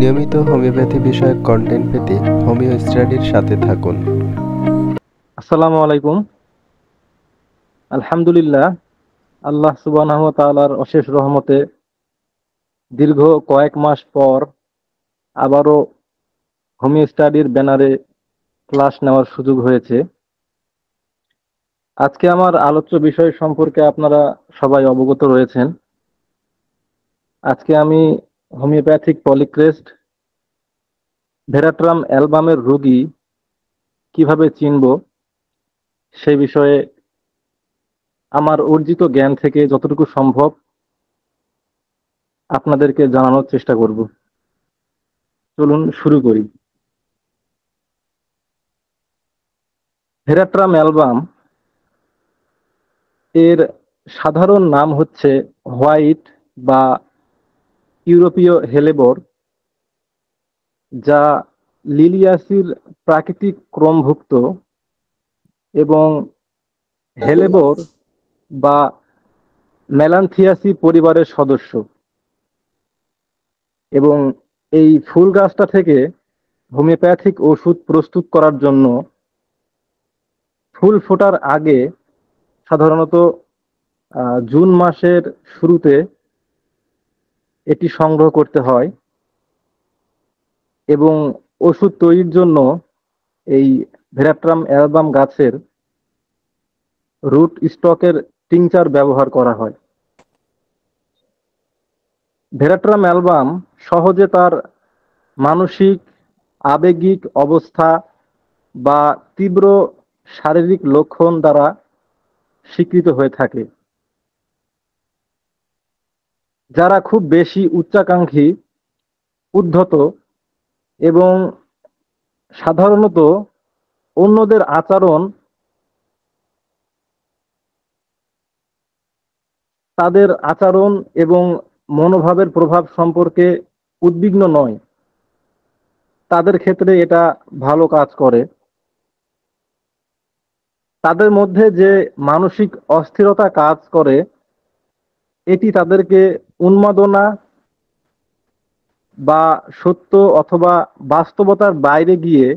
নিয়মিত হোমিওপ্যাথি বিষয়ক কন্টেন্ট পেতে হোমিও স্টাডির সাথে থাকুন। আসসালামু আলাইকুম। আলহামদুলিল্লাহ, আল্লাহ সুবহানাহু ওয়া তাআলার অশেষ রহমতে দীর্ঘ কয়েক মাস পর আবারও হোমিও স্টাডির ব্যানারে ক্লাস নেওয়ার সুযোগ হয়েছে। আজকে আমার আলোচ্য বিষয় সম্পর্কে আপনারা সবাই অবগত রয়েছেন। আজকে আমি হোমিওপ্যাথিক পলিক্রেস্ট ভেরাট্রাম অ্যালবামের রোগী কীভাবে চিনব সেই বিষয়ে আমার অর্জিত জ্ঞান থেকে যতটুকু সম্ভব আপনাদেরকে জানানোর চেষ্টা করব। চলুন শুরু করি। ভেরাট্রাম অ্যালবাম এর সাধারণ নাম হচ্ছে হোয়াইট বা ইউরোপীয় হেলেবর, যা লিলিয়াসির প্রাকৃতিক ক্রমভুক্ত এবং হেলেবর বা মেলান্থিয়াসি পরিবারের সদস্য। এবং এই ফুল গাছটা থেকে হোমিওপ্যাথিক ওষুধ প্রস্তুত করার জন্য ফুল ফোটার আগে সাধারণত জুন মাসের শুরুতে এটি সংগ্রহ করতে হয় এবং ওষুধ তৈরির জন্য এই ভেরাট্রাম অ্যালবাম গাছের রুট স্টকের টিংচার ব্যবহার করা হয়। ভেরাট্রাম অ্যালবাম সহজে তার মানসিক, আবেগিক অবস্থা বা তীব্র শারীরিক লক্ষণ দ্বারা স্বীকৃত হয়ে থাকে। যারা খুব বেশি উচ্চাকাঙ্ক্ষী, উদ্ধত এবং সাধারণত অন্যদের আচরণ তাদের আচরণ এবং মনোভাবের প্রভাব সম্পর্কে উদ্বিগ্ন নয়। তাদের ক্ষেত্রে এটা ভালো কাজ করে। তাদের মধ্যে যে মানসিক অস্থিরতা কাজ করে, এটি তাদেরকে উন্মাদনা বা সত্য অথবা বাস্তবতার বাইরে গিয়ে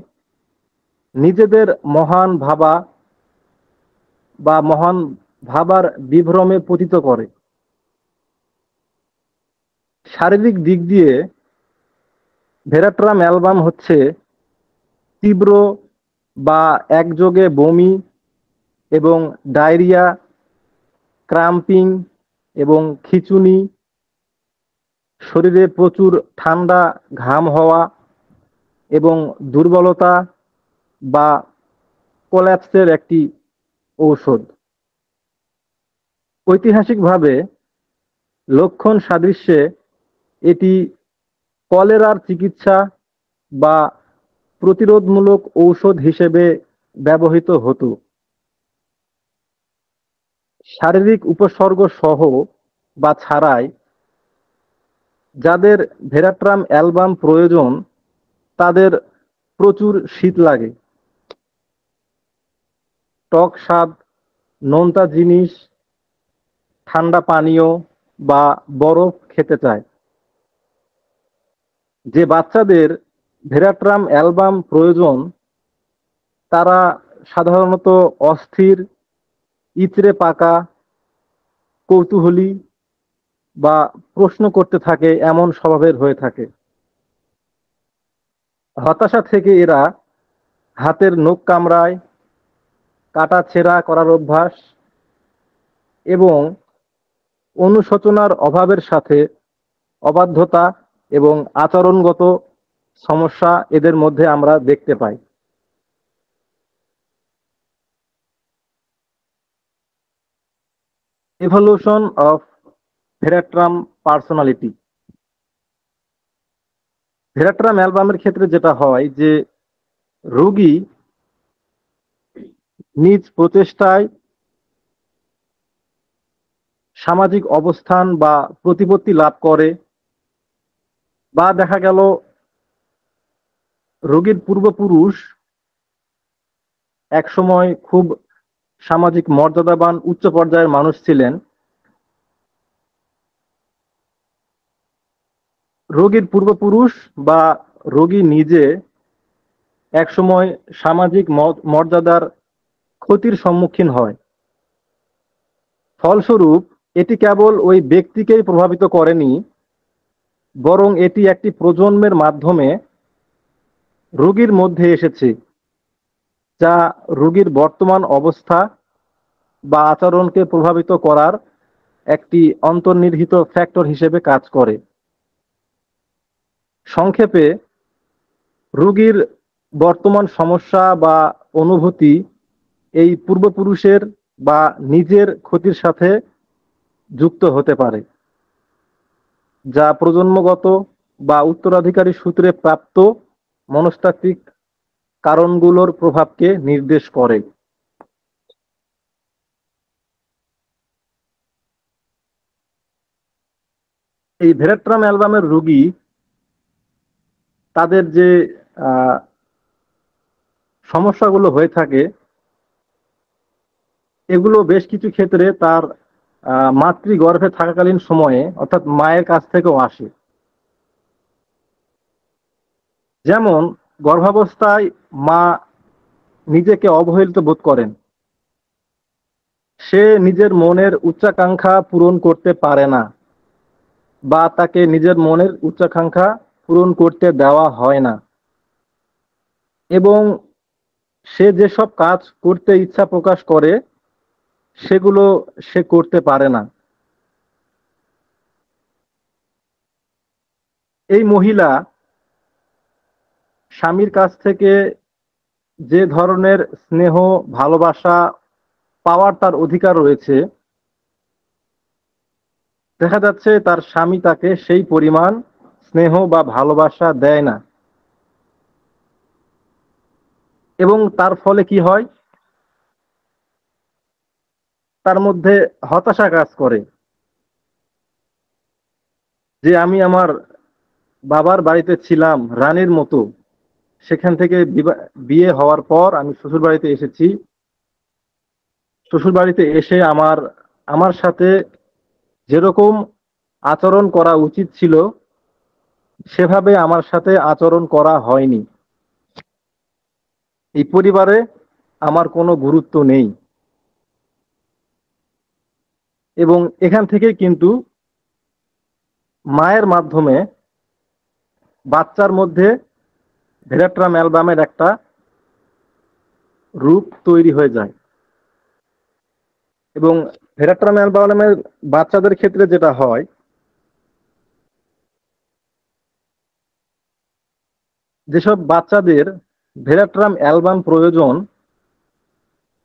নিজেদের মহান ভাবা বা মহান ভাবার বিভ্রমে পতিত করে। শারীরিক দিক দিয়ে ভেরাট্রাম অ্যালবাম হচ্ছে তীব্র বা একযোগে বমি এবং ডায়রিয়া, ক্রাম্পিং এবং খিচুনি শরীরে প্রচুর ঠান্ডা, ঘাম হওয়া এবং দুর্বলতা বা কোল্যাপসের একটি ঔষধ। ঐতিহাসিকভাবে লক্ষণ সাদৃশ্যে এটি কলেরার চিকিৎসা বা প্রতিরোধমূলক ঔষধ হিসেবে ব্যবহৃত হতো। শারীরিক উপসর্গ সহ বা ছাড়াই যাদের ভেরাট্রাম অ্যালবাম প্রয়োজন, তাদের প্রচুর শীত লাগে। টক স্বাদ, নোনতা জিনিস, ঠান্ডা পানীয় বা বরফ খেতে চায়। যে বাচ্চাদের ভেরাট্রাম অ্যালবাম প্রয়োজন, তারা সাধারণত অস্থির, ইচড়ে পাকা, কৌতূহলী বা প্রশ্ন করতে থাকে, এমন স্বভাবের হয়ে থাকে। হতাশা থেকে এরা হাতের নখ কামড়ায়, কাটা ছেঁড়া করার অভ্যাস এবং অনুশোচনার অভাবের সাথে অবাধ্যতা এবং আচরণগত সমস্যা এদের মধ্যে আমরা দেখতে পাই। Evolution of Veratrum personality. Veratrum অ্যালবামের ক্ষেত্রে যেটা হয় যে, রোগী নিজ প্রচেষ্টায় সামাজিক অবস্থান বা প্রতিপত্তি লাভ করে বা দেখা গেল রোগীর পূর্বপুরুষ একসময় খুব সামাজিক মর্যাদাবান, উচ্চ পর্যায়ের মানুষ ছিলেন। রোগীর পূর্বপুরুষ বা রোগী নিজে একসময় সামাজিক মর্যাদার ক্ষতির সম্মুখীন হয়। ফলস্বরূপ, এটি কেবল ওই ব্যক্তিকেই প্রভাবিত করেনি, বরং এটি একটি প্রজন্মের মাধ্যমে রোগীর মধ্যে এসেছে, যা রোগীর বর্তমান অবস্থা বা আচরণকে প্রভাবিত করার একটি অন্তর্নিহিত ফ্যাক্টর হিসেবে কাজ করে। সংক্ষেপে, রোগীর বর্তমান সমস্যা বা অনুভূতি এই পূর্বপুরুষের বা নিজের ক্ষতির সাথে যুক্ত হতে পারে, যা প্রজন্মগত বা উত্তরাধিকারী সূত্রে প্রাপ্ত মনস্তাত্ত্বিক কারণগুলোর প্রভাবকে নির্দেশ করে। এই ভেরেট্রাম অ্যালবামের রোগী তাদের যে সমস্যাগুলো হয়ে থাকে, এগুলো বেশ কিছু ক্ষেত্রে তার মাতৃগর্ভে থাকাকালীন সময়ে, অর্থাৎ মায়ের কাছ থেকেও আসে। যেমন, গর্ভাবস্থায় মা নিজেকে অবহেলিত বোধ করেন। সে নিজের মনের উচ্চাকাঙ্ক্ষা পূরণ করতে পারে না, বা তাকে নিজের মনের উচ্চাকাঙ্ক্ষা পূরণ করতে দেওয়া হয় না। এবং সে যেসব কাজ করতে ইচ্ছা প্রকাশ করে, সেগুলো সে করতে পারে না। এই মহিলা স্বামীর কাছ থেকে যে ধরনের স্নেহ, ভালোবাসা পাওয়ার তার অধিকার রয়েছে, দেখা যাচ্ছে তার স্বামী তাকে সেই পরিমাণ স্নেহ বা ভালোবাসা দেয় না। এবং তার ফলে কি হয়? তার মধ্যে হতাশা কাজ করে। যে আমি আমার বাবার বাড়িতে ছিলাম রানীর মতো। সেখান থেকে বিয়ে হওয়ার পর আমি শ্বশুর বাড়িতে এসেছি। শ্বশুর বাড়িতে এসে আমার আমার সাথে যেরকম আচরণ করা উচিত ছিল সেভাবে আমার সাথে আচরণ করা হয়নি। এই পরিবারে আমার কোনো গুরুত্ব নেই। এবং এখান থেকে কিন্তু মায়ের মাধ্যমে বাচ্চার মধ্যে ভেরাট্রাম অ্যালবামের একটা রূপ তৈরি হয়ে যায়। এবং ভেরাট্রাম অ্যালবামের বাচ্চাদের ক্ষেত্রে যেটা হয় যেসব বাচ্চাদের ভেরাট্রাম অ্যালবাম প্রয়োজন,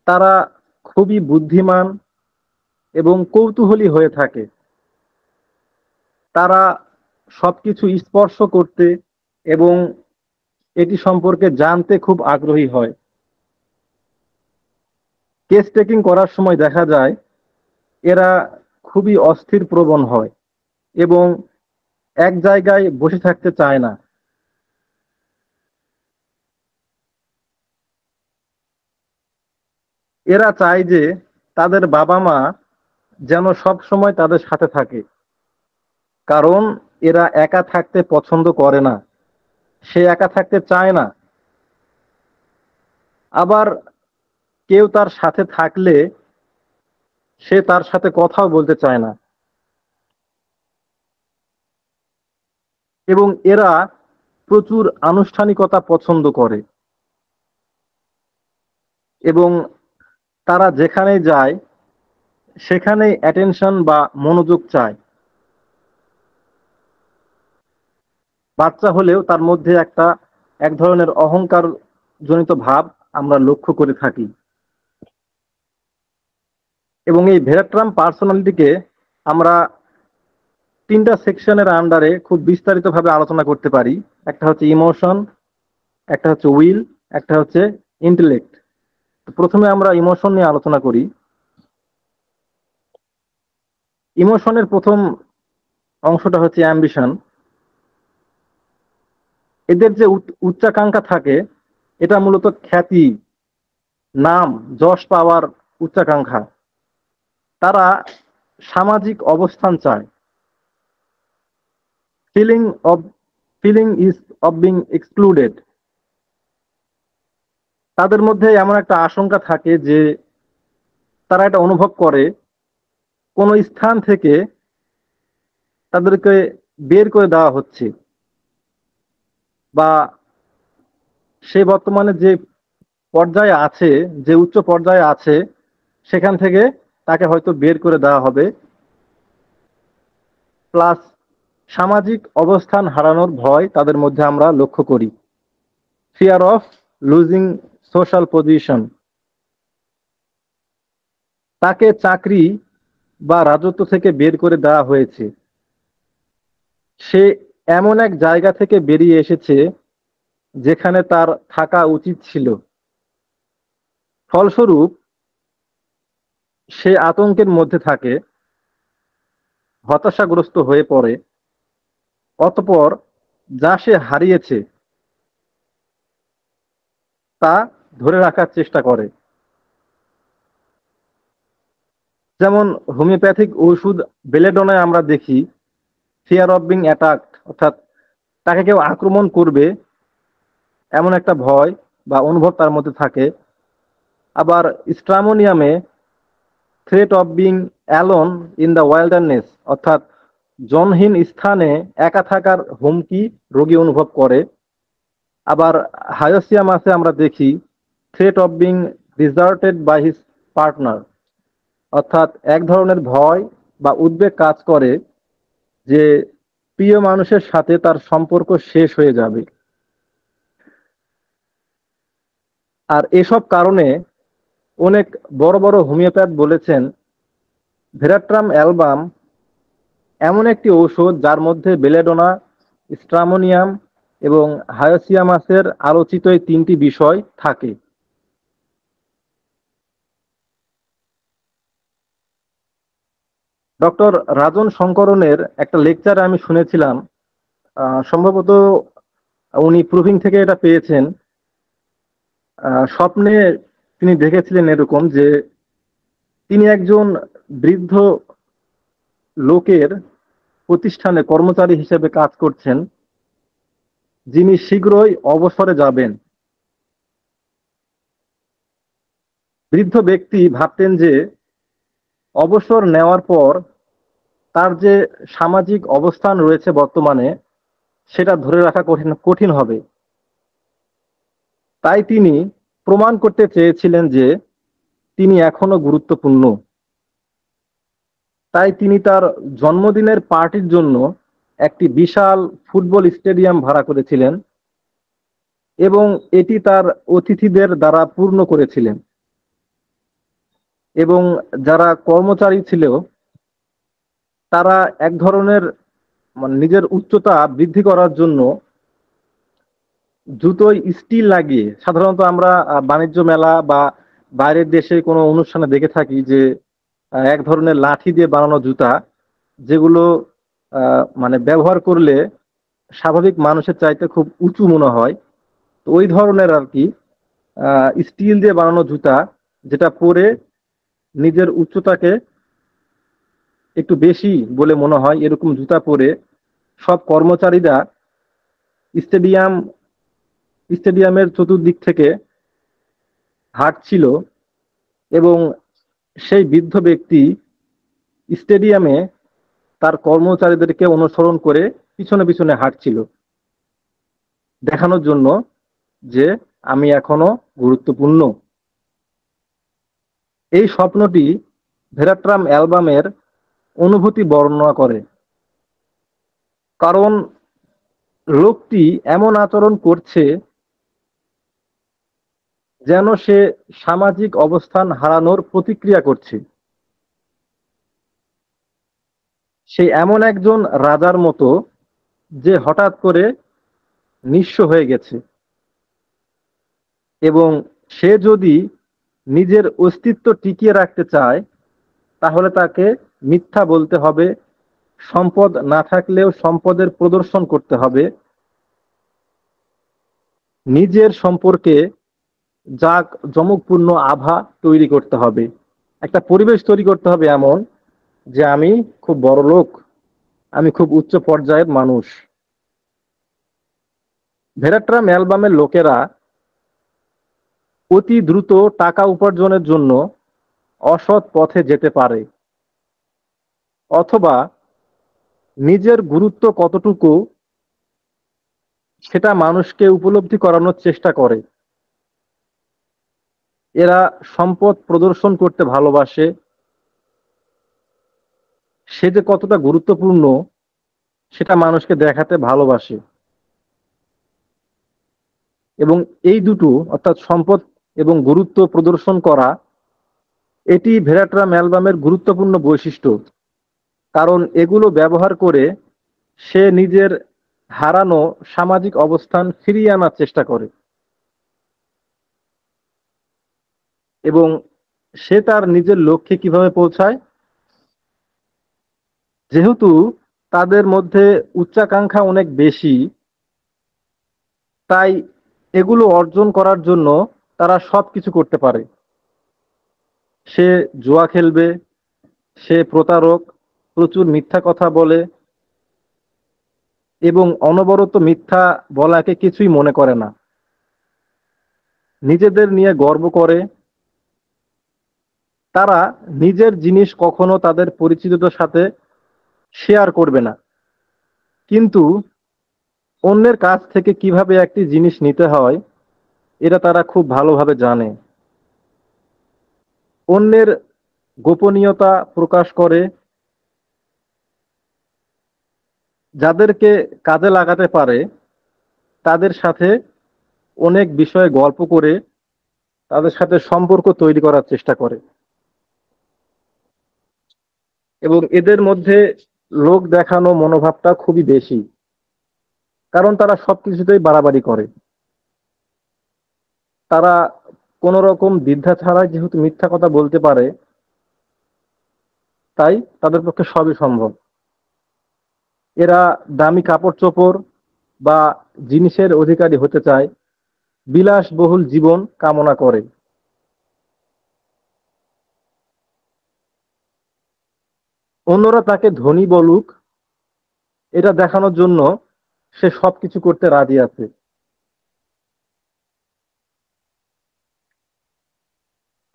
তারা খুবই বুদ্ধিমান এবং কৌতূহলী হয়ে থাকে। তারা সবকিছু স্পর্শ করতে এবং এটি সম্পর্কে জানতে খুব আগ্রহী হয়। কেস টেকিং করার সময় দেখা যায়, এরা খুবই অস্থির প্রবণ হয় এবং এক জায়গায় বসে থাকতে চায় না। এরা চায় যে তাদের বাবা মা যেন সব সময় তাদের সাথে থাকে। কারণ এরা একা থাকতে পছন্দ করে না। সে একা থাকতে চায় না। আবার কেউ তার সাথে থাকলে সে তার সাথে কথাও বলতে চায় না। এবং এরা প্রচুর আনুষ্ঠানিকতা পছন্দ করে। এবং তারা যেখানে যায় সেখানে অ্যাটেনশন বা মনোযোগ চায়। বাচ্চা হলেও তার মধ্যে একটা, এক ধরনের অহংকার জনিত ভাব আমরা লক্ষ্য করে থাকি। এবং এই ভেরাট্রাম পার্সোনালিটিকে আমরা তিনটা সেকশনের আন্ডারে খুব বিস্তারিতভাবে আলোচনা করতে পারি। একটা হচ্ছে ইমোশন একটা হচ্ছে উইল একটা হচ্ছে ইন্টেলেক্ট প্রথমে আমরা ইমোশন নিয়ে আলোচনা করি। ইমোশনের প্রথম অংশটা হচ্ছে অ্যাম্বিশন এদের যে উচ্চাকাঙ্ক্ষা থাকে, এটা মূলত খ্যাতি, নাম, যশ পাওয়ার উচ্চাকাঙ্ক্ষা। তারা সামাজিক অবস্থান চায়। Feeling of feeling is of being excluded তাদের মধ্যে এমন একটা আশঙ্কা থাকে যে তারা এটা অনুভব করে। কোনো স্থান থেকে তাদেরকে বের করে দেওয়া হচ্ছে। বা সে বর্তমানে যে পর্যায়ে আছে, যে উচ্চ পর্যায়ে আছে, সেখান থেকে তাকে হয়তো বের করে দেওয়া হবে। প্লাস সামাজিক অবস্থান হারানোর ভয় তাদের মধ্যে আমরা লক্ষ্য করি। Fear of losing social position তাকে চাকরি বা রাজত্ব থেকে বের করে দেওয়া হয়েছে। সে এমন এক জায়গা থেকে বেরিয়ে এসেছে যেখানে তার থাকা উচিত ছিল। ফলস্বরূপ, সে আতঙ্কের মধ্যে থাকে, হতাশাগ্রস্ত হয়ে পড়ে। অতপর যা সে হারিয়েছে, তা ধরে রাখার চেষ্টা করে। যেমন হোমিওপ্যাথিক ওষুধ বেলেডনায় আমরা দেখি ফিয়ার অফ বিং অ্যাটাক অর্থাৎ তাকে কেউ আক্রমণ করবে, এমন একটা ভয় বা অনুভব তার মধ্যে থাকে। আবার স্ট্রামোনিয়ামে threat of being alone in the wilderness অর্থাৎ জনহীন স্থানে একা থাকার হুমকি রোগী অনুভব করে। আবার হায়োসিয়ামাসে আমরা দেখি threat of being deserted by his partner অর্থাৎ এক ধরনের ভয় বা উদ্বেগ কাজ করে যে প্রিয় মানুষের সাথে তার সম্পর্ক শেষ হয়ে যাবে। আর এসব কারণে অনেক বড় বড় হোমিওপ্যাথ বলেছেন ভেরাট্রাম অ্যালবাম এমন একটি ঔষধ যার মধ্যে বেলেডোনা, স্ট্রামোনিয়াম এবং হায়োসিয়ামাসের আলোচিত এই তিনটি বিষয় থাকে। ডক্টর রাজন শঙ্করনের একটা লেকচার আমি শুনেছিলাম। সম্ভবত উনি প্রুভিং থেকে এটা পেয়েছেন। স্বপ্নে তিনি দেখেছিলেন এরকম যে তিনি একজন বৃদ্ধ লোকের প্রতিষ্ঠানে কর্মচারী হিসেবে কাজ করছেন, যিনি শীঘ্রই অবসরে যাবেন। বৃদ্ধ ব্যক্তি ভাবতেন যে অবসর নেওয়ার পর তার যে সামাজিক অবস্থান রয়েছে বর্তমানে, সেটা ধরে রাখা কঠিন কঠিন হবে। তাই তিনি প্রমাণ করতে চেয়েছিলেন যে তিনি এখনও গুরুত্বপূর্ণ। তাই তিনি তার জন্মদিনের পার্টির জন্য একটি বিশাল ফুটবল স্টেডিয়াম ভাড়া করেছিলেন এবং এটি তার অতিথিদের দ্বারা পূর্ণ করেছিলেন। এবং যারা কর্মচারী ছিল তারা এক ধরনের মানে নিজের উচ্চতা বৃদ্ধি করার জন্য জুতোয় স্টিল লাগিয়ে, সাধারণত আমরা বাণিজ্য মেলা বা বাইরের দেশে কোনো অনুষ্ঠানে দেখে থাকি যে এক ধরনের লাঠি দিয়ে বানানো জুতা, যেগুলো মানে ব্যবহার করলে স্বাভাবিক মানুষের চাইতে খুব উঁচু মনে হয়। তো ওই ধরনের আর কি স্টিল দিয়ে বানানো জুতা, যেটা পরে নিজের উচ্চতাকে একটু বেশি বলে মনে হয়, এরকম জুতা পরে সব কর্মচারীরা স্টেডিয়াম, স্টেডিয়ামের চতুর্দিক থেকে হাঁটছিল এবং সেই বৃদ্ধ ব্যক্তি স্টেডিয়ামে তার কর্মচারীদেরকে অনুসরণ করে পিছনে পিছনে হাঁটছিল। দেখানোর জন্য যে আমি এখনও গুরুত্বপূর্ণ। এই স্বপ্নটি ভেরাট্রাম অ্যালবামের অনুভূতি বর্ণনা করে। কারণ লোকটি এমন আচরণ করছে যেন সে সামাজিক অবস্থান হারানোর প্রতিক্রিয়া করছে। সে এমন একজন রাজার মতো যে হঠাৎ করে নিঃস্ব হয়ে গেছে। এবং সে যদি নিজের অস্তিত্ব টিকিয়ে রাখতে চায়, তাহলে তাকে মিথ্যা বলতে হবে, সম্পদ না থাকলেও সম্পদের প্রদর্শন করতে হবে। নিজের সম্পর্কে যাক জমকপূর্ণ আভা তৈরি করতে হবে। একটা পরিবেশ তৈরি করতে হবে এমন যে আমি খুব বড় লোক, আমি খুব উচ্চ পর্যায়ের মানুষ। ভেরাট্রাম অ্যালবামের লোকেরা অতি দ্রুত টাকা উপার্জনের জন্য অসৎ পথে যেতে পারে। অথবা নিজের গুরুত্ব কতটুকু সেটা মানুষকে উপলব্ধি করানোর চেষ্টা করে। এরা সম্পদ প্রদর্শন করতে ভালোবাসে। সে যে কতটা গুরুত্বপূর্ণ, সেটা মানুষকে দেখাতে ভালোবাসে। এবং এই দুটো, অর্থাৎ সম্পদ এবং গুরুত্ব প্রদর্শন করা, এটি ভেরাট্রাম অ্যালবামের গুরুত্বপূর্ণ বৈশিষ্ট্য। কারণ এগুলো ব্যবহার করে সে নিজের হারানো সামাজিক অবস্থান ফিরিয়ে আনার চেষ্টা করে। এবং সে তার নিজের লক্ষ্যে কীভাবে পৌঁছায়? যেহেতু তাদের মধ্যে উচ্চাকাঙ্ক্ষা অনেক বেশি, তাই এগুলো অর্জন করার জন্য তারা সব কিছু করতে পারে। সে জুয়া খেলবে, সে প্রতারক প্রচুর মিথ্যা কথা বলে এবং অনবরত মিথ্যা বলাকে কিছুই মনে করে না। নিজেদের নিয়ে গর্ব করে। তারা নিজের জিনিস কখনো তাদের পরিচিতদের সাথে শেয়ার করবে না। কিন্তু অন্যের কাছ থেকে কীভাবে একটি জিনিস নিতে হয়, এটা তারা খুব ভালোভাবে জানে। অন্যের গোপনীয়তা প্রকাশ করে। যাদেরকে কাজে লাগাতে পারে, তাদের সাথে অনেক বিষয়ে গল্প করে তাদের সাথে সম্পর্ক তৈরি করার চেষ্টা করে। এবং এদের মধ্যে লোক দেখানো মনোভাবটা খুবই বেশি, কারণ তারা সবকিছুতেই বাড়াবাড়ি করে। তারা কোন রকম দ্বিধা ছাড়াই যেহেতু মিথ্যা কথা বলতে পারে, তাই তাদের পক্ষে সবই সম্ভব। এরা দামি কাপড় চোপড় বা জিনিসের অধিকারী হতে চায়, বিলাসবহুল জীবন কামনা করে। অন্যরা তাকে ধনী বলুক, এটা দেখানোর জন্য সে সবকিছু করতে রাজি আছে।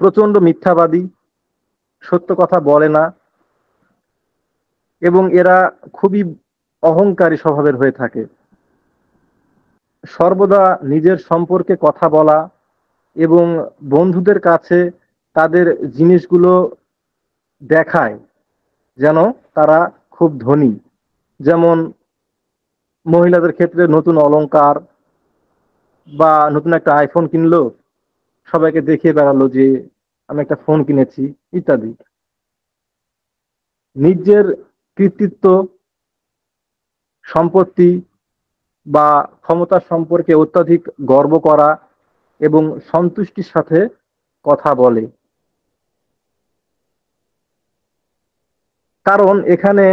প্রচণ্ড মিথ্যাবাদী, সত্য কথা বলে না, এবং এরা খুবই অহংকারী স্বভাবের হয়ে থাকে। সর্বদা নিজের সম্পর্কে কথা বলা এবং বন্ধুদের কাছে তাদের জিনিসগুলো দেখায় যেন তারা খুব ধনী। যেমন মহিলাদের ক্ষেত্রে নতুন অলংকার বা নতুন একটা আইফোন কিনলো, সবাইকে দেখিয়ে বেড়ালো যে আমি একটা ফোন কিনেছি, ইত্যাদি। নিজের কৃতিত্ব সম্পত্তি বা ক্ষমতা সম্পর্কে অত্যাধিক গর্ব করা এবং সন্তুষ্টির সাথে কথা বলে। কারণ এখানে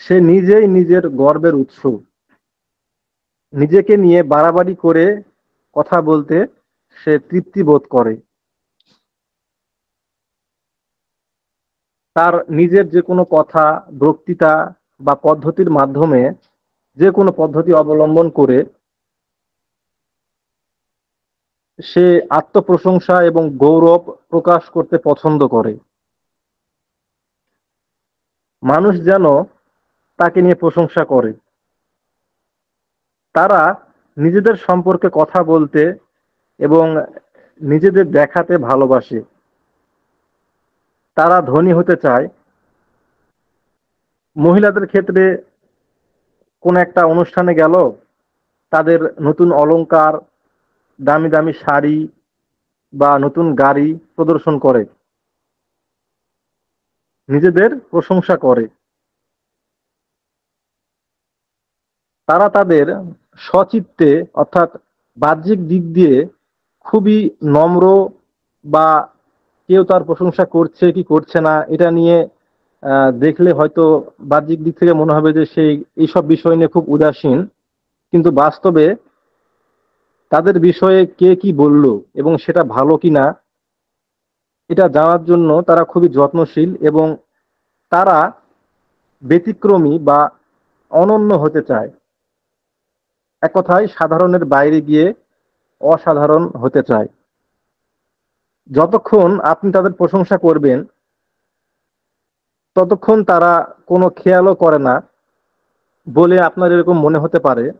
সে নিজেই নিজের গর্বের উৎস। নিজেকে নিয়ে বাড়াবাড়ি করে কথা বলতে সে তৃপ্তি বোধ করে। তার নিজের যে কোনো কথা, বক্তৃতা বা পদ্ধতির মাধ্যমে যে কোনো পদ্ধতি অবলম্বন করে সে আত্মপ্রশংসা এবং গৌরব প্রকাশ করতে পছন্দ করে। মানুষ যেন তাকে নিয়ে প্রশংসা করে। তারা নিজেদের সম্পর্কে কথা বলতে এবং নিজেদের দেখাতে ভালোবাসে। তারা ধনী হতে চায় মহিলাদের ক্ষেত্রে কোন একটা অনুষ্ঠানে গেল, তাদের নতুন অলংকার, দামি দামি শাড়ি বা নতুন গাড়ি প্রদর্শন করে। নিজেদের প্রশংসা করে। তারা তাদের সচিত্তে অর্থাৎ বাহ্যিক দিক দিয়ে খুবই নম্র বা কেউ তার প্রশংসা করছে কি করছে না, এটা নিয়ে দেখলে হয়তো বাহ্যিক দিক থেকে মনে হবে যে সেই এইসব বিষয় নিয়ে খুব উদাসীন। কিন্তু বাস্তবে তাদের বিষয়ে কে কি বলল এবং সেটা ভালো কি না, এটা জানার জন্য তারা খুবই যত্নশীল এবং তারা ব্যতিক্রমী বা অনন্য হতে চায়। এক কথায়, সাধারণের বাইরে গিয়ে অসাধারণ হতে চায়। যতক্ষণ আপনি তাদের প্রশংসা করবেন ততক্ষণ তারা কোনো খেয়ালও করে না বলে আপনার এরকম মনে হতে পারে।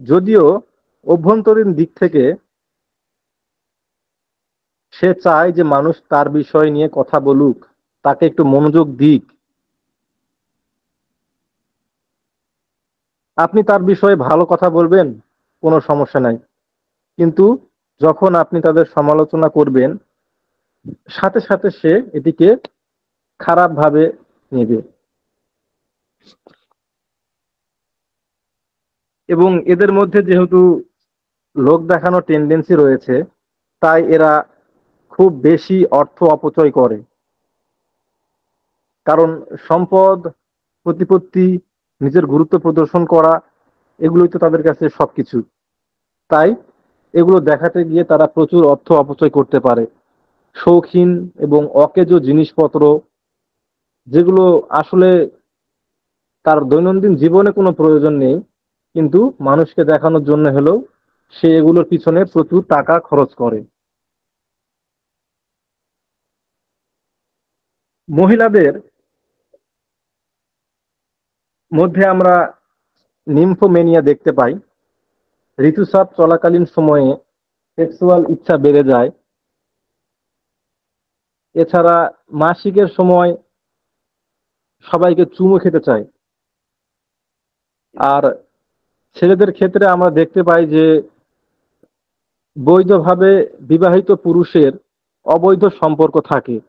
যদিও অভ্যন্তরীণ দিক থেকে সে চায় যে মানুষ তার বিষয় নিয়ে কথা বলুক, তাকে একটু মনোযোগ দিক। আপনি তার বিষয়ে ভালো কথা বলবেন, কোনো সমস্যা নাই। কিন্তু যখন আপনি তাদের সমালোচনা করবেন, সাথে সাথে সে এটিকে খারাপভাবে নেবে। এবং এদের মধ্যে যেহেতু লোক দেখানো টেন্ডেন্সি রয়েছে, তাই এরা খুব বেশি অর্থ অপচয় করে। কারণ সম্পদ, প্রতিপত্তি, নিজের গুরুত্ব প্রদর্শন করা, এগুলোই তো তাদের কাছে সবকিছু। তাই এগুলো দেখাতে গিয়ে তারা প্রচুর অর্থ অপচয় করতে পারে। শৌখিন এবং অকেজ জিনিসপত্র যেগুলো আসলে তার দৈনন্দিন জীবনে কোনো প্রয়োজন নেই, কিন্তু মানুষকে দেখানোর জন্য হলেও সে এগুলোর পিছনে প্রচুর টাকা খরচ করে। মহিলাদের মধ্যে আমরা নিম্ফোমেনিয়া দেখতে পাই। ঋতুস্রাব চলাকালীন সময়ে সেক্সুয়াল ইচ্ছা বেড়ে যায়। এছাড়া মাসিকের সময় সবাইকে চুমো খেতে চায়। আর ছেলেদের ক্ষেত্রে আমরা দেখতে পাই যে, বৈধভাবে বিবাহিত পুরুষের অবৈধ সম্পর্ক থাকে।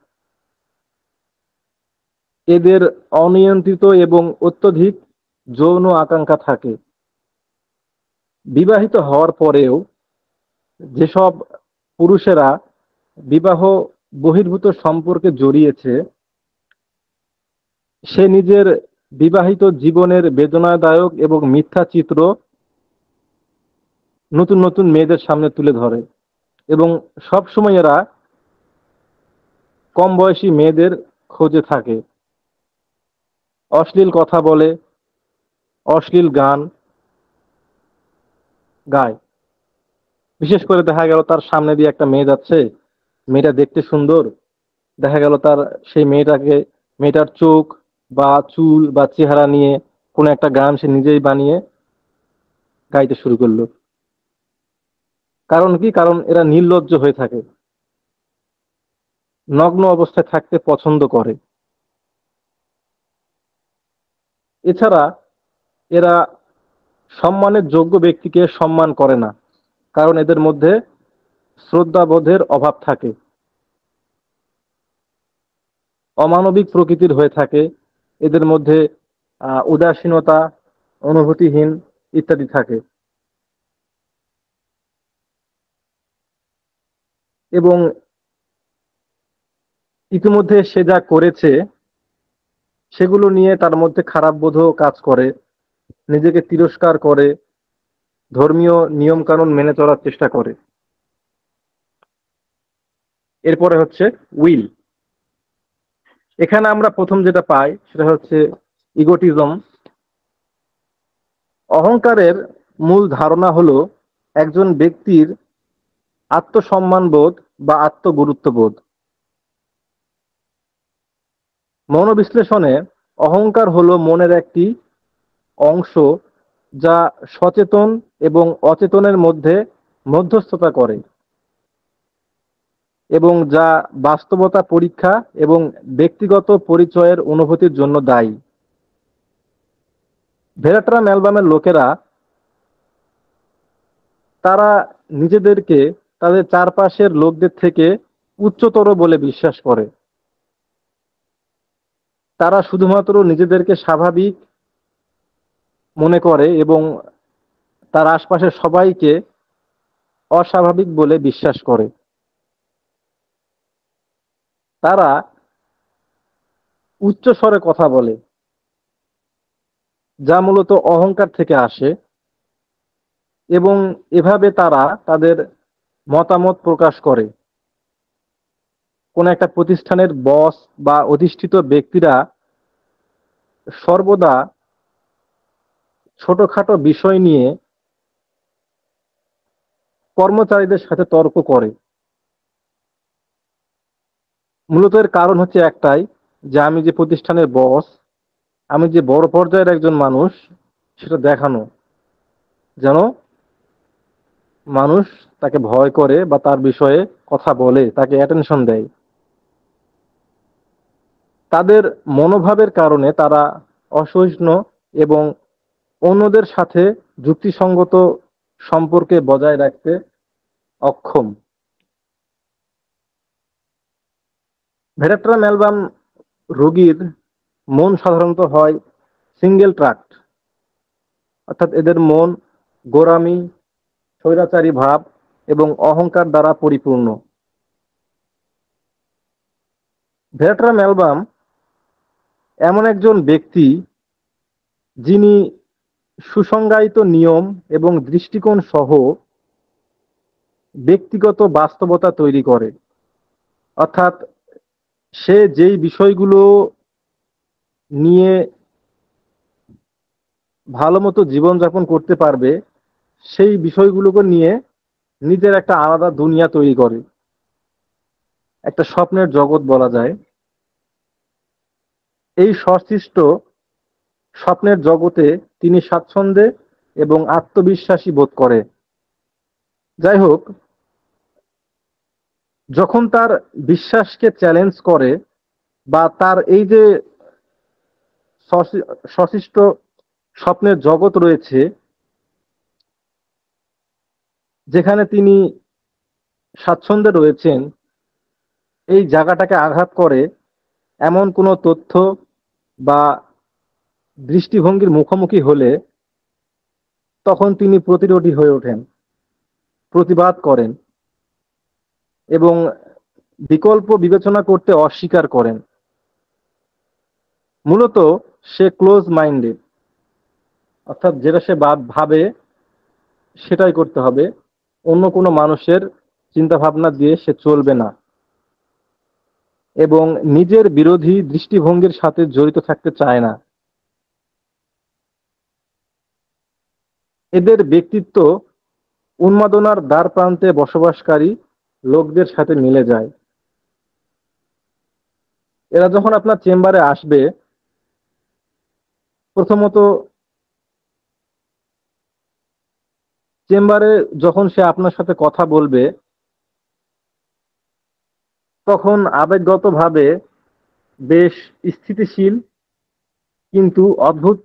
এদের অনিয়ন্ত্রিত এবং অত্যধিক যৌন আকাঙ্ক্ষা থাকে। বিবাহিত হওয়ার পরেও যেসব পুরুষেরা বিবাহ বহির্ভূত সম্পর্কে জড়িয়েছে সে নিজের বিবাহিত জীবনের বেদনাদায়ক এবং মিথ্যা চিত্র নতুন নতুন মেয়েদের সামনে তুলে ধরে। এবং সব সময় এরা কম বয়সী মেয়েদের খোঁজে থাকে। অশ্লীল কথা বলে, অশ্লীল গান গায়। বিশেষ করে দেখা গেল তার সামনে দিয়ে একটা মেয়ে যাচ্ছে। মেয়েটা দেখতে সুন্দর। দেখা গেল তার সেই মেয়েটাকে, মেয়েটার চোখ বা চুল বা চেহারা নিয়ে কোনো একটা গান সে নিজেই বানিয়ে গাইতে শুরু করল। কারণ কি? কারণ এরা নির্লজ্জ হয়ে থাকে। নগ্ন অবস্থায় থাকতে পছন্দ করে। এছাড়া এরা সম্মানের যোগ্য ব্যক্তিকে সম্মান করে না। কারণ এদের মধ্যে শ্রদ্ধাবোধের অভাব থাকে। অমানবিক প্রকৃতির হয়ে থাকে। এদের মধ্যে উদাসীনতা, অনুভূতিহীন ইত্যাদি থাকে। এবং ইতিমধ্যে সে যা করেছে, সেগুলো নিয়ে তার মধ্যে খারাপ বোধও কাজ করে। নিজেকে তিরস্কার করে, ধর্মীয় নিয়ম কানুন মেনে চলার চেষ্টা করে। এরপরে হচ্ছে উইল। এখানে আমরা প্রথম যেটা পাই, সেটা হচ্ছে ইগোটিজম অহংকারের মূল ধারণা হলো একজন ব্যক্তির আত্মসম্মানবোধ বা আত্মগুরুত্ববোধ। মনোবিশ্লেষণে অহংকার হলো মনের একটি অংশ যা সচেতন এবং অচেতনের মধ্যে মধ্যস্থতা করে। এবং যা বাস্তবতা পরীক্ষা এবং ব্যক্তিগত পরিচয়ের অনুভূতির জন্য দায়ী। ভেরাট্রাম অ্যালবামের লোকেরা, তারা নিজেদেরকে তাদের চারপাশের লোকদের থেকে উচ্চতর বলে বিশ্বাস করে। তারা শুধুমাত্র নিজেদেরকে স্বাভাবিক মনে করে এবং তার আশপাশের সবাইকে অস্বাভাবিক বলে বিশ্বাস করে। তারা উচ্চ স্বরে কথা বলে, যা মূলত অহংকার থেকে আসে এবং এভাবে তারা তাদের মতামত প্রকাশ করে। কোন একটা প্রতিষ্ঠানের বস বা অধিষ্ঠিত ব্যক্তিরা সর্বদা ছোটখাটো বিষয় নিয়ে কর্মচারীদের সাথে তর্ক করে। মূলত এর কারণ হচ্ছে একটাই যে আমি যে প্রতিষ্ঠানের বস আমি যে বড় পর্যায়ের একজন মানুষ, সেটা দেখানো। যেন মানুষ তাকে ভয় করে বা তার বিষয়ে কথা বলে, তাকে অ্যাটেনশন দেয়। তাদের মনোভাবের কারণে তারা অসহিষ্ণু এবং অন্যদের সাথে যুক্তিসঙ্গত সম্পর্কে বজায় রাখতে অক্ষম। ভেরাট্রাম অ্যালবাম রোগীর মন সাধারণত হয় সিঙ্গেল ট্রাক্ট, অর্থাৎ এদের মন গোরামি স্বৈরাচারী ভাব এবং অহংকার দ্বারা পরিপূর্ণ। ভেরাট্রাম অ্যালবাম এমন একজন ব্যক্তি যিনি সুসংজ্ঞায়িত নিয়ম এবং দৃষ্টিকোণ সহ ব্যক্তিগত বাস্তবতা তৈরি করে, অর্থাৎ সে যেই বিষয়গুলো নিয়ে ভালো মতো জীবনযাপন করতে পারবে, সেই বিষয়গুলোকে নিয়ে নিজের একটা আলাদা দুনিয়া তৈরি করে। একটা স্বপ্নের জগৎ বলা যায়। এই সৃষ্ট স্বপ্নের জগতে তিনি স্বাচ্ছন্দ্যে এবং আত্মবিশ্বাসী বোধ করে। যাই হোক যখন তার বিশ্বাসকে চ্যালেঞ্জ করে বা তার এই যে সশিষ্ট স্বপ্নের জগৎ রয়েছে, যেখানে তিনি স্বাচ্ছন্দ্যে রয়েছেন, এই জায়গাটাকে আঘাত করে এমন কোনো তথ্য বা দৃষ্টিভঙ্গির মুখোমুখি হলে তখন তিনি প্রতিরোধী হয়ে ওঠেন, প্রতিবাদ করেন। এবং বিকল্প বিবেচনা করতে অস্বীকার করেন। মূলত সে ক্লোজ মাইন্ডেড অর্থাৎ যেটা সে ভাবে সেটাই করতে হবে। অন্য কোনো মানুষের চিন্তা ভাবনা দিয়ে সে চলবে না। এবং নিজের বিরোধী দৃষ্টিভঙ্গির সাথে জড়িত থাকতে চায় না। এদের ব্যক্তিত্ব উন্মাদনার দ্বার প্রান্তে বসবাসকারী লোকদের সাথে মিলে যায়। এরা যখন আপনার চেম্বারে আসবে, প্রথমত চেম্বারে যখন সে আপনার সাথে কথা বলবে, তখন আবেগগতভাবে বেশ স্থিতিশীল কিন্তু অদ্ভুত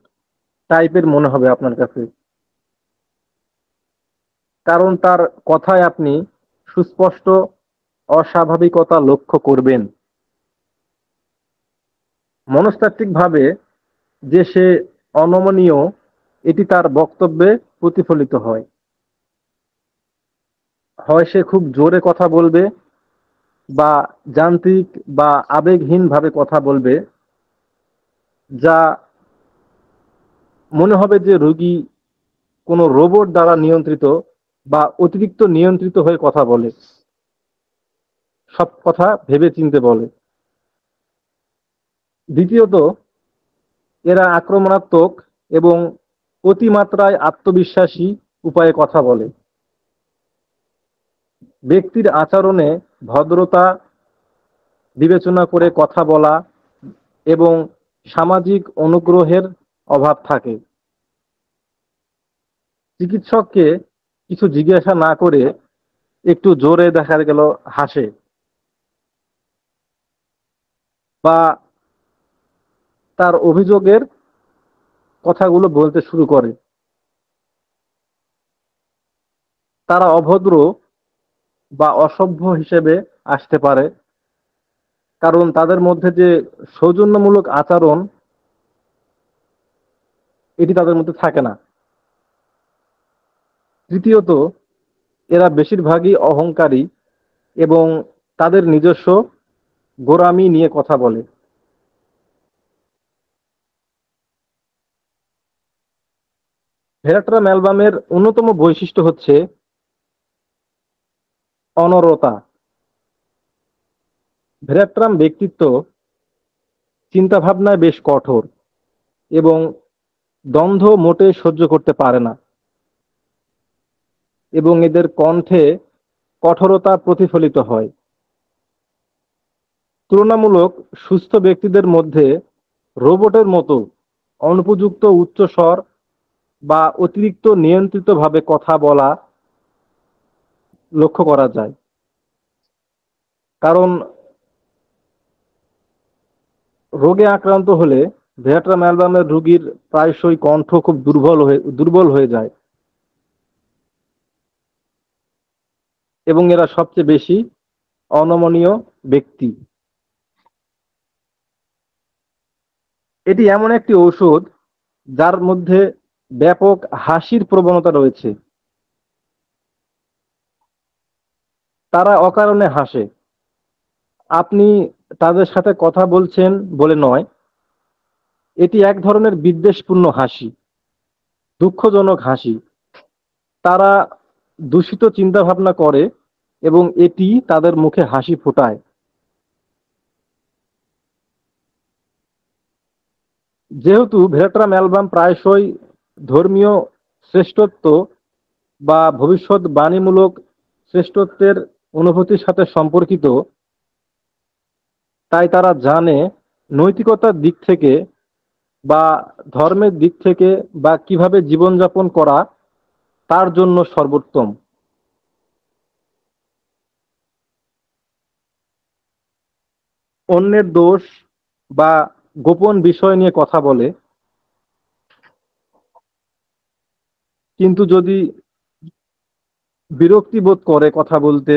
টাইপের মনে হবে আপনার কাছে। কারণ তার কথায় আপনি সুস্পষ্ট অস্বাভাবিকতা লক্ষ্য করবেন। মনস্তাত্ত্বিকভাবে যে সে অনমনীয়, এটি তার বক্তব্যে প্রতিফলিত হয়। হয় সে খুব জোরে কথা বলবে বা যান্ত্রিক বা আবেগহীনভাবে কথা বলবে, যা মনে হবে যে রোগী কোনো রোবট দ্বারা নিয়ন্ত্রিত বা অতিরিক্ত নিয়ন্ত্রিত হয়ে কথা বলে। সব কথা ভেবে চিনতে বলে। দ্বিতীয়ত, এরা আক্রমণাত্মক এবং অতিমাত্রায় আত্মবিশ্বাসী উপায়ে কথা বলে। ব্যক্তির আচরণে ভদ্রতা বিবেচনা করে কথা বলা এবং সামাজিক অনুগ্রহের অভাব থাকে। চিকিৎসককে কিছু জিজ্ঞাসা না করে একটু জোরে দেখা গেল হাসে। বা তার অভিযোগের কথাগুলো বলতে শুরু করে। তারা অভদ্র বা অসভ্য হিসেবে আসতে পারে, কারণ তাদের মধ্যে যে সৌজন্যমূলক আচরণ, এটি তাদের মধ্যে থাকে না। তৃতীয়ত, এরা বেশিরভাগই অহংকারী এবং তাদের নিজস্ব গোরামি নিয়ে কথা বলে। ভেরাট্রাম অ্যালবামের অন্যতম বৈশিষ্ট্য হচ্ছে অনরতা। ভেরাট্রাম ব্যক্তিত্ব চিন্তাভাবনায় বেশ কঠোর এবং দ্বন্দ্ব মোটে সহ্য করতে পারে না। এবং এদের কণ্ঠে কঠোরতা প্রতিফলিত হয়। তুলনামূলক সুস্থ ব্যক্তিদের মধ্যে রোবটের মতো অনুপযুক্ত উচ্চস্বর বা অতিরিক্ত নিয়ন্ত্রিতভাবে কথা বলা লক্ষ্য করা যায়। কারণ রোগে আক্রান্ত হলে ভেট্রাম অ্যালবামের রোগীর প্রায়শই কণ্ঠ খুব দুর্বল হয়ে দুর্বল হয়ে যায়। এবং এরা সবচেয়ে বেশি অনমনীয় ব্যক্তি। এটি এমন একটি ঔষধ যার মধ্যে ব্যাপক হাসির প্রবণতা রয়েছে। তারা অকারণে হাসে। আপনি তাদের সাথে কথা বলছেন বলে নয়। এটি এক ধরনের বিদ্বেষপূর্ণ হাসি, দুঃখজনক হাসি। তারা দূষিত চিন্তা ভাবনা করে এবং এটি তাদের মুখে হাসি ফোটায়। যেহেতু ভেরাট্রাম অ্যালবাম প্রায়শই ধর্মীয় শ্রেষ্ঠত্ব বা ভবিষ্যৎ বাণীমূলক শ্রেষ্ঠত্বের অনুভূতির সাথে সম্পর্কিত, তাই তারা জানে নৈতিকতার দিক থেকে বা ধর্মের দিক থেকে বা কীভাবে জীবনযাপন করা তার জন্য সর্বোত্তম। অন্যের দোষ বা গোপন বিষয় নিয়ে কথা বলে। কিন্তু যদি বিরক্তি বোধ করে কথা বলতে,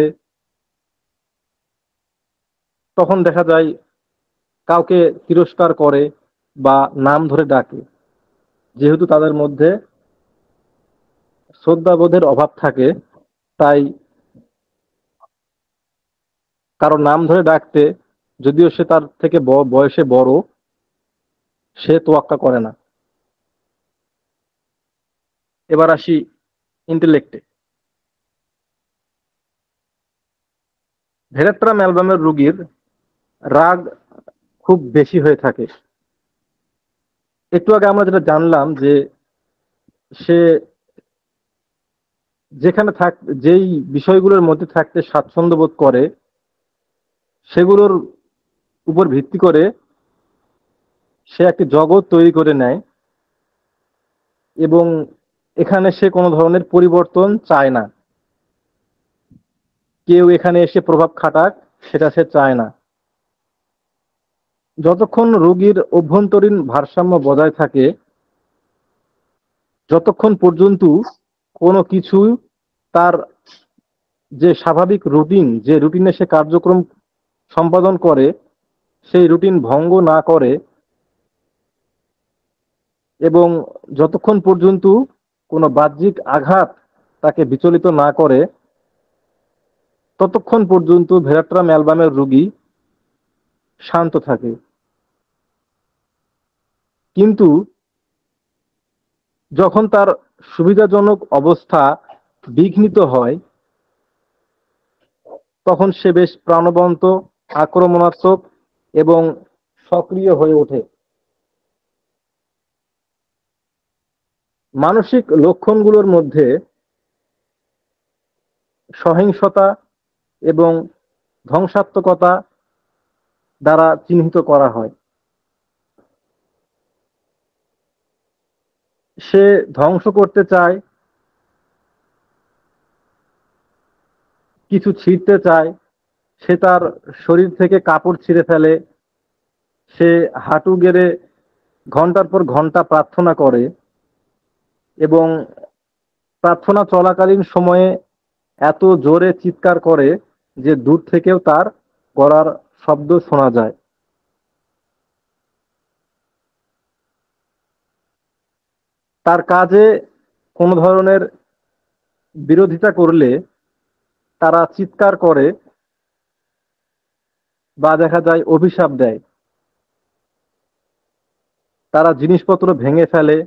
তখন দেখা যায় কাউকে তিরস্কার করে বা নাম ধরে ডাকে, যেহেতু তাদের মধ্যে শ্রদ্ধাবোধের অভাব থাকে, তাই কারও নাম ধরে ডাকতে যদিও সে তার থেকে বয়সে বড়, সে তোয়াক্কা করে না। এবার আসি ইন্টেলেক্টে ভেরেট্রাম অ্যালবামের রুগীর রাগ খুব বেশি হয়ে থাকে। একটু আগে আমরা যেটা জানলাম যে সে যেখানে থাক, যেই বিষয়গুলোর মধ্যে থাকতে স্বাচ্ছন্দ্য বোধ করে, সেগুলোর উপর ভিত্তি করে সে একটি জগৎ তৈরি করে নেয় এবং এখানে সে কোনো ধরনের পরিবর্তন চায় না। কেউ এখানে এসে প্রভাব খাটাক, সেটা সে চায় না। যতক্ষণ রোগীর অভ্যন্তরীণ ভারসাম্য বজায় থাকে, যতক্ষণ পর্যন্ত কোনো কিছু তার যে স্বাভাবিক রুটিন, যে রুটিনে সে কার্যক্রম সম্পাদন করে, সেই রুটিন ভঙ্গ না করে এবং যতক্ষণ পর্যন্ত কোনো বাহ্যিক আঘাত তাকে বিচলিত না করে, ততক্ষণ পর্যন্ত ভেরাট্রাম অ্যালবামের রোগী শান্ত থাকে। কিন্তু যখন তার সুবিধাজনক অবস্থা বিঘ্নিত হয়, তখন সে বেশ প্রাণবন্ত, আক্রমণাত্মক এবং সক্রিয় হয়ে ওঠে। মানসিক লক্ষণগুলোর মধ্যে সহিংসতা এবং ধ্বংসাত্মকতা দ্বারা চিহ্নিত করা হয়। সে ধ্বংস করতে চায় কিছু ছিঁড়তে চায়, সে তার শরীর থেকে কাপড় ছিঁড়ে ফেলে, সে হাঁটু গেড়ে ঘণ্টার পর ঘণ্টা প্রার্থনা করে এবং প্রার্থনা চলাকালীন সময়ে এত জোরে চিৎকার করে যে দূর থেকেও তার গলার শব্দ শোনা যায়। তার কাজে কোনো ধরনের বিরোধিতা করলে তারা চিৎকার করে বা দেখা যায় অভিশাপ দেয়। তারা জিনিসপত্র ভেঙে ফেলে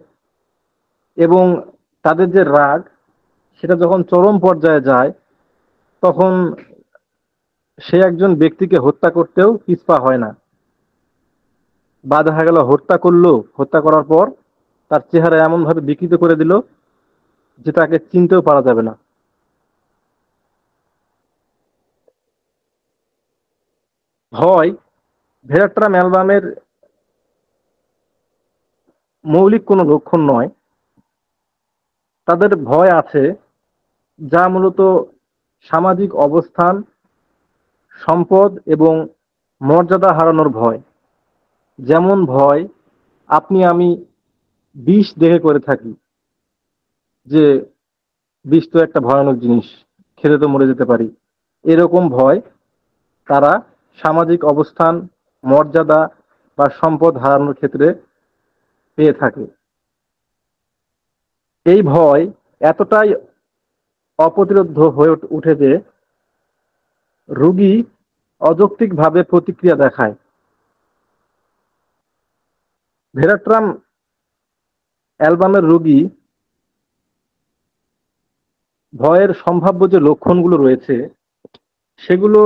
এবং তাদের যে রাগ, সেটা যখন চরম পর্যায়ে যায়, তখন সে একজন ব্যক্তিকে হত্যা করতেও পিছপা হয় না। বা দেখা গেল হত্যা করল, হত্যা করার পর তার চেহারা এমন ভাবে বিকৃত করে দিল যে তাকে চিনতেও পারা যাবে না। ভয় ভেরাট্রাম অ্যালবামের মৌলিক কোনো লক্ষণ নয়। তাদের ভয় আছে, যা মূলত সামাজিক অবস্থান, সম্পদ এবং মর্যাদা হারানোর ভয়। যেমন ভয়, আপনি আমি বিষ দেখে করে থাকি, যে বিষ তো একটা ভয়ানক জিনিস খেতে তো মরে যেতে পারি। এরকম ভয় তারা সামাজিক অবস্থান, মর্যাদা বা সম্পদ হারানোর ক্ষেত্রে পেয়ে থাকে। এই ভয় এতটাই অপ্রতিরোধ হয়ে উঠে যে রোগী অযৌক্তিকভাবে প্রতিক্রিয়া দেখায়। ভেরাট্রাম অ্যালবামের রোগী ভয়ের সম্ভাব্য যে লক্ষণগুলো রয়েছে, সেগুলো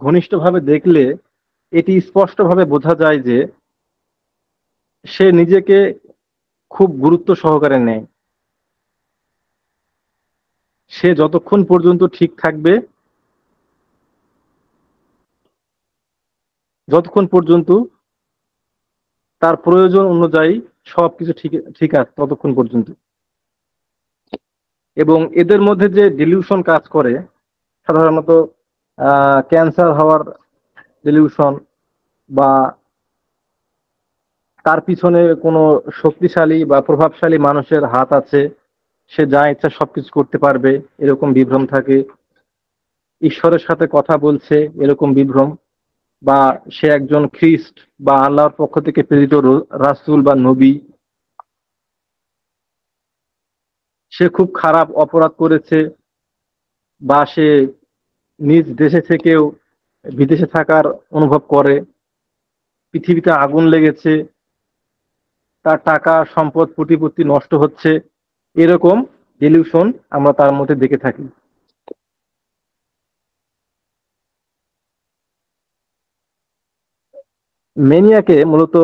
ঘনিষ্ঠভাবে দেখলে এটি স্পষ্টভাবে বোঝা যায় যে সে নিজেকে খুব গুরুত্ব সহকারে নেয়। সে যতক্ষণ পর্যন্ত ঠিক থাকবে, যতক্ষণ পর্যন্ত তার প্রয়োজন অনুযায়ী সবকিছু ঠিক ঠিক আছে, ততক্ষণ পর্যন্ত। এবং এদের মধ্যে যে ডিলিউশন কাজ করে, সাধারণত ক্যান্সার হওয়ার ডিলিউশন বা তার পিছনে কোনো শক্তিশালী বা প্রভাবশালী মানুষের হাত আছে, সে যা ইচ্ছা সবকিছু করতে পারবে, এরকম বিভ্রম থাকে। ঈশ্বরের সাথে কথা বলছে, এরকম বিভ্রম। বা সে একজন খ্রিস্ট বা আল্লাহর পক্ষ থেকে প্রেরিত রাসুল বা নবী। সে খুব খারাপ অপরাধ করেছে বা সে নিজ দেশে থেকেও বিদেশে থাকার অনুভব করে। পৃথিবীতে আগুন লেগেছে, তার টাকা, সম্পদ প্রতিপত্তি নষ্ট হচ্ছে, এরকম ডিলিউশন আমরা তার মধ্যে দেখে থাকি। মেনিয়াকে মূলত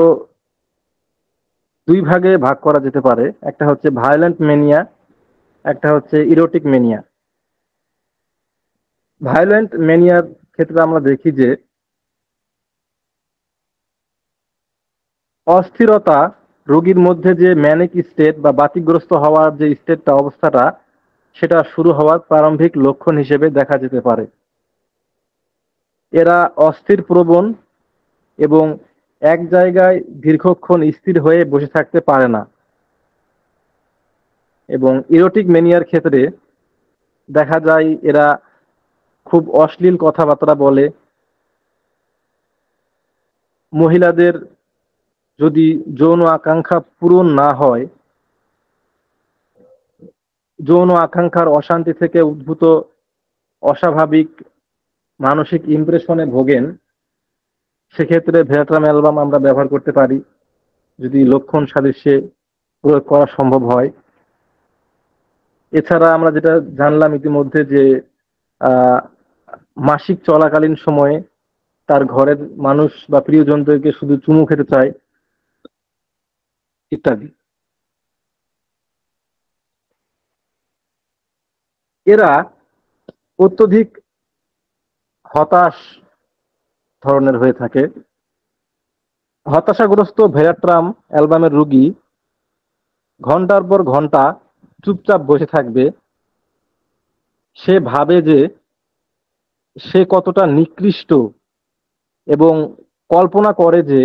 দুই ভাগে ভাগ করা যেতে পারে। একটা হচ্ছে ভায়োলেন্ট মেনিয়া একটা হচ্ছে ইরোটিক মেনিয়া ভায়োলেন্ট মেনিয়ার ক্ষেত্রে আমরা দেখি যে অস্থিরতা রোগীর মধ্যে যে ম্যানিক স্টেট বা বাতিগ্রস্ত হওয়ার যে স্টেটটা অবস্থাটা, সেটা শুরু হওয়ার প্রারম্ভিক লক্ষণ হিসেবে দেখা যেতে পারে। এরা অস্থির প্রবণ এবং এক জায়গায় দীর্ঘক্ষণ স্থির হয়ে বসে থাকতে পারে না। এবং ইরোটিক মেনিয়ার ক্ষেত্রে দেখা যায় এরা খুব অশ্লীল কথাবার্তা বলে। মহিলাদের যদি যৌন আকাঙ্ক্ষা পূরণ না হয়, যৌন আকাঙ্ক্ষার অশান্তি থেকে উদ্ভূত অস্বাভাবিক মানসিক ইমপ্রেশনে ভোগেন, সেক্ষেত্রে ভেরাট্রাম অ্যালবাম আমরা ব্যবহার করতে পারি, যদি লক্ষণ সাদৃশ্যে প্রয়োগ করা সম্ভব হয়। এছাড়া আমরা যেটা জানলাম ইতিমধ্যে যে মাসিক চলাকালীন সময়ে তার ঘরের মানুষ বা প্রিয়জনদেরকে শুধু চুমু খেতে চায় ইত্যাদি। এরা অত্যধিক হতাশ ধরনের হয়ে থাকে। হতাশাগ্রস্ত ভেরাট্রাম অ্যালবামের রুগী ঘণ্টার পর ঘণ্টা চুপচাপ বসে থাকবে। সে ভাবে যে সে কতটা নিকৃষ্ট এবং কল্পনা করে যে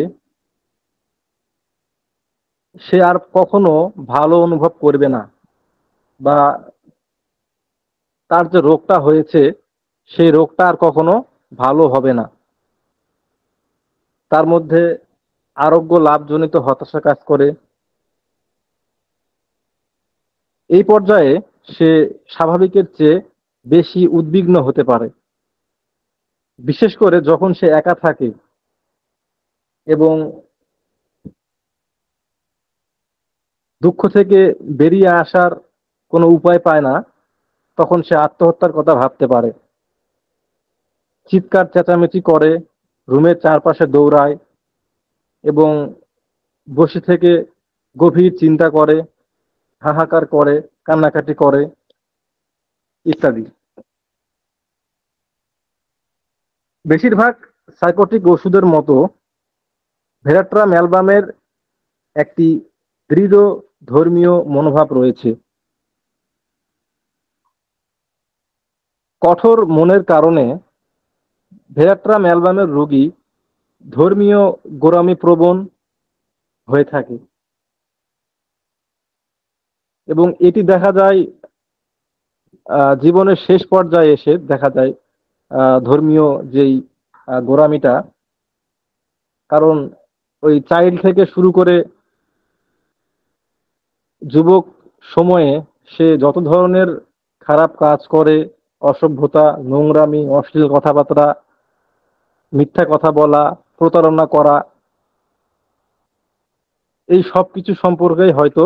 সে আর কখনো ভালো অনুভব করবে না বা তার যে রোগটা হয়েছে, সেই রোগটা আর কখনো ভালো হবে না। তার মধ্যে আরোগ্য লাভজনিত হতাশা কাজ করে। এই পর্যায়ে সে স্বাভাবিকের চেয়ে বেশি উদ্বিগ্ন হতে পারে। বিশেষ করে যখন সে একা থাকে এবং দুঃখ থেকে বেরিয়ে আসার কোনো উপায় পায় না, তখন সে আত্মহত্যার কথা ভাবতে পারে। চিৎকার, চেঁচামেচি করে রুমের চারপাশে দৌড়ায় এবং বসে থেকে গভীর চিন্তা করে, হাহাকার করে, কান্নাকাটি করে, ইত্যাদি। বেশিরভাগ সাইকোটিক ওষুধের মতো ভেরাট্রাম অ্যালবামের একটি দৃঢ় ধর্মীয় মনোভাব রয়েছে। কঠোর মনের কারণে ভেরাট্রাম অ্যালবামের রোগী ধর্মীয় গোরামি প্রবণ হয়ে থাকে এবং এটি দেখা যায় জীবনের শেষ পর্যায়ে এসে দেখা যায় ধর্মীয় যেই গোরামিটা কারণ ওই চাইল্ড থেকে শুরু করে যুবক সময়ে সে যত ধরনের খারাপ কাজ করে, অসভ্যতা, নোংরামি, অশ্লীল কথাবার্তা, মিথ্যা কথা বলা, প্রতারণা করা, এই সব কিছু সম্পর্কেই হয়তো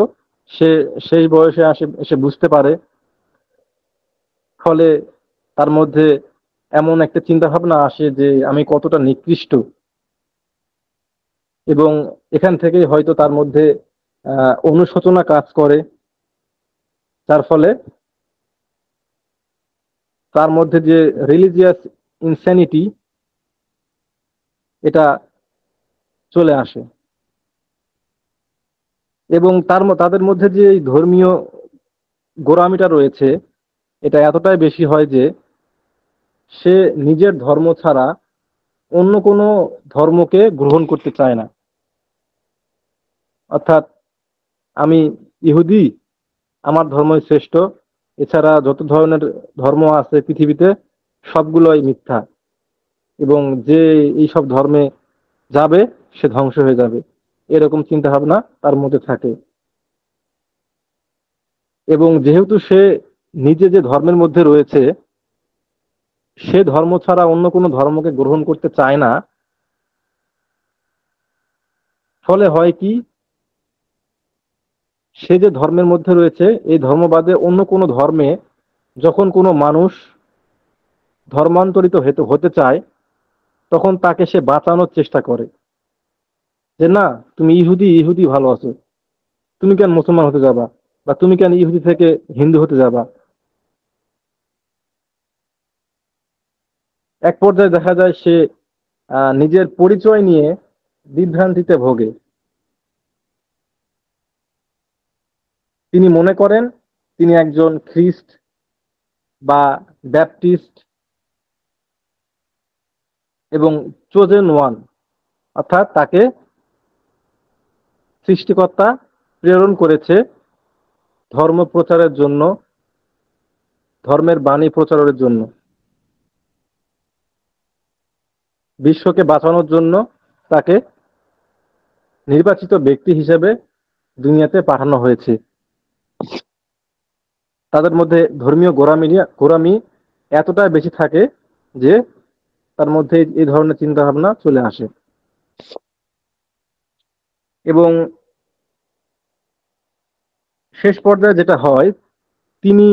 সে সেই বয়সে আসে, এসে বুঝতে পারে। ফলে তার মধ্যে এমন একটা চিন্তা ভাবনা আসে যে আমি কতটা নিকৃষ্ট। এবং এখান থেকেই হয়তো তার মধ্যে অনুশোচনা কাজ করে। যার ফলে তার মধ্যে যে রিলিজিয়াস ইনস্যানিটি এটা চলে আসে। এবং তার তাদের মধ্যে যে ধর্মীয় গোরামিটা রয়েছে, এটা এতটাই বেশি হয় যে সে নিজের ধর্ম ছাড়া অন্য কোনো ধর্মকে গ্রহণ করতে চায় না। অর্থাৎ আমি ইহুদি, আমার ধর্মই শ্রেষ্ঠ, এছাড়া যত ধরনের ধর্ম আছে পৃথিবীতে, সবগুলোই মিথ্যা এবং যে এই সব ধর্মে যাবে, সে ধ্বংস হয়ে যাবে। এরকম চিন্তা ভাবনা তার মধ্যে থাকে। এবং যেহেতু সে নিজে যে ধর্মের মধ্যে রয়েছে সে ধর্ম ছাড়া অন্য কোনো ধর্মকে গ্রহণ করতে চায় না। ফলে হয় কি, সে যে ধর্মের মধ্যে রয়েছে, এই ধর্মবাদে অন্য কোনো ধর্মে যখন কোনো মানুষ ধর্মান্তরিত হতে হতে চায়, তখন তাকে সে বাঁচানোর চেষ্টা করে। যে না, তুমি ইহুদি ইহুদি ভালো আছো। তুমি কেন মুসলমান হতে যাবা? বা তুমি কেন ইহুদি থেকে হিন্দু হতে যাবা? এক পর্যায়ে দেখা যায় সে নিজের পরিচয় নিয়ে বিভ্রান্তিতে ভোগে। তিনি মনে করেন তিনি একজন খ্রিস্ট বা ব্যাপটিস্ট এবং চোজেন ওয়ান, অর্থাৎ তাকে সৃষ্টিকর্তা প্রেরণ করেছে ধর্ম প্রচারের জন্য, ধর্মের বাণী প্রচারের জন্য। বিশ্বকে বাঁচানোর জন্য তাকে নির্বাচিত ব্যক্তি হিসেবে দুনিয়াতে পাঠানো হয়েছে। তাদের মধ্যে ধর্মীয় গোরামি গোরামি এতটাই বেশি থাকে যে তার মধ্যে এই ধরনের চিন্তা ভাবনা চলে আসে। এবং শেষ পর্যায়ে যেটা হয়, তিনি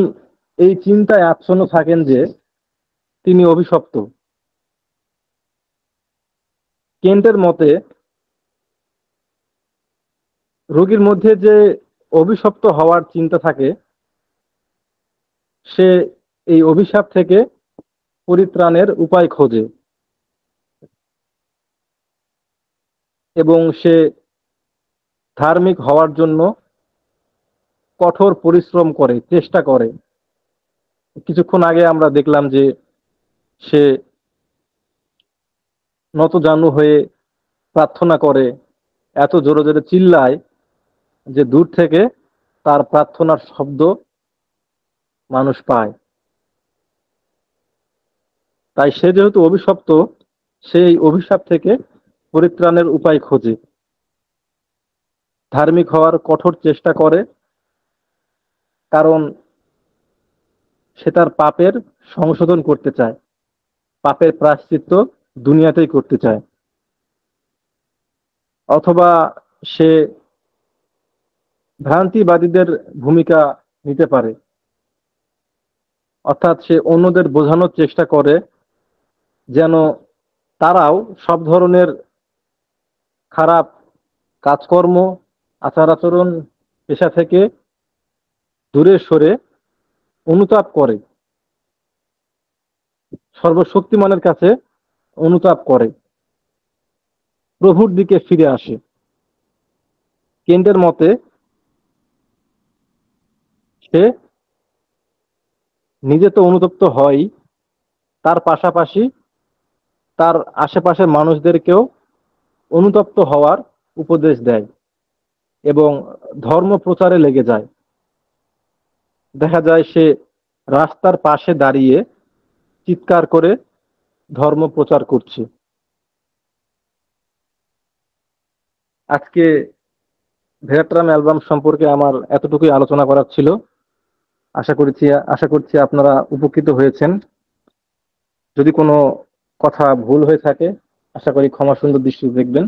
এই চিন্তায় আচ্ছন্ন থাকেন যে তিনি অভিশপ্ত। কেন্টের মতে, রোগীর মধ্যে যে অভিশপ্ত হওয়ার চিন্তা থাকে, সে এই অভিশাপ থেকে পরিত্রাণের উপায় খোঁজে। এবং সে ধার্মিক হওয়ার জন্য কঠোর পরিশ্রম করে, চেষ্টা করে। কিছুক্ষণ আগে আমরা দেখলাম যে সে নতজানু হয়ে প্রার্থনা করে, এত জোরে জোরে চিল্লায় যে দূর থেকে তার প্রার্থনার শব্দ মানুষ পায়। তাই সে যেহেতু অভিশপ্ত সেই অভিশাপ থেকে পরিত্রাণের উপায় খোঁজে। ধার্মিক হওয়ার কঠোর চেষ্টা করে, কারণ সে তার পাপের সংশোধন করতে চায়। পাপের প্রায়শ্চিত্ত দুনিয়াতেই করতে চায়। অথবা সে ভ্রান্তিবাদীদের ভূমিকা নিতে পারে। অর্থাৎ সে অন্যদের বোঝানোর চেষ্টা করে যেন তারাও সব ধরনের খারাপ কাজকর্ম আচার আচরণ পেশা থেকে দূরে সরে অনুতাপ করে। সর্বশক্তিমানের কাছে অনুতাপ করে। প্রভুর দিকে ফিরে আসে। কেন্টের মতে, সে নিজে তো অনুতপ্ত হয়, তার পাশাপাশি তার আশেপাশের মানুষদেরকেও অনুতপ্ত হওয়ার উপদেশ দেয় এবং ধর্ম প্রচারে লেগে যায়। দেখা যায় সে রাস্তার পাশে দাঁড়িয়ে চিৎকার করে ধর্ম প্রচার করছে। আজকে ভেরাট্রাম অ্যালবাম সম্পর্কে আমার এতটুকুই আলোচনা করার ছিল। আশা করছি আশা করছি আপনারা উপকৃত হয়েছেন। যদি কোনো কথা ভুল হয়ে থাকে, আশা করি ক্ষমা সুন্দর দৃষ্টি দেখবেন।